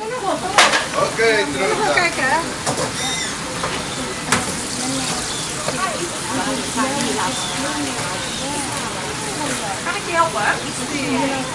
Oké, terug. Kijk hè. Kan ik je helpen?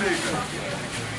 成果